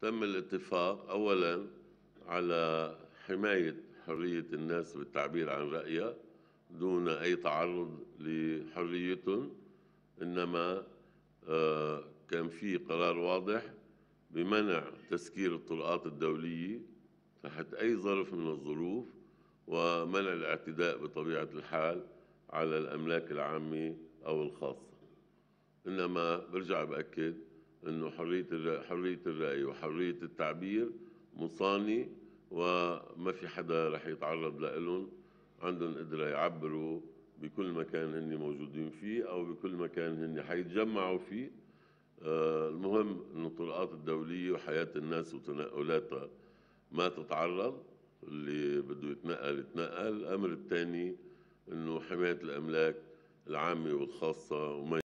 تم الاتفاق أولا على حماية حرية الناس بالتعبير عن رأيها دون أي تعرض لحريتهم إنما آه، كان في قرار واضح بمنع تسكير الطرقات الدولية تحت أي ظرف من الظروف ومنع الاعتداء بطبيعة الحال على الأملاك العامة أو الخاصة. إنما برجع بأكد إنه حرية الرأي, حرية الرأي وحرية التعبير مصاني وما في حدا رح يتعرض لهم عندهم قدرة يعبروا بكل مكان هن موجودين فيه أو بكل مكان هن حيتجمعوا فيه. آه المهم إنه الطرقات الدولية وحياة الناس وتنقلاتها ما تتعرض. اللي بده يتنقل يتنقل. الأمر الثاني إنه حماية الأملاك العامة والخاصة وما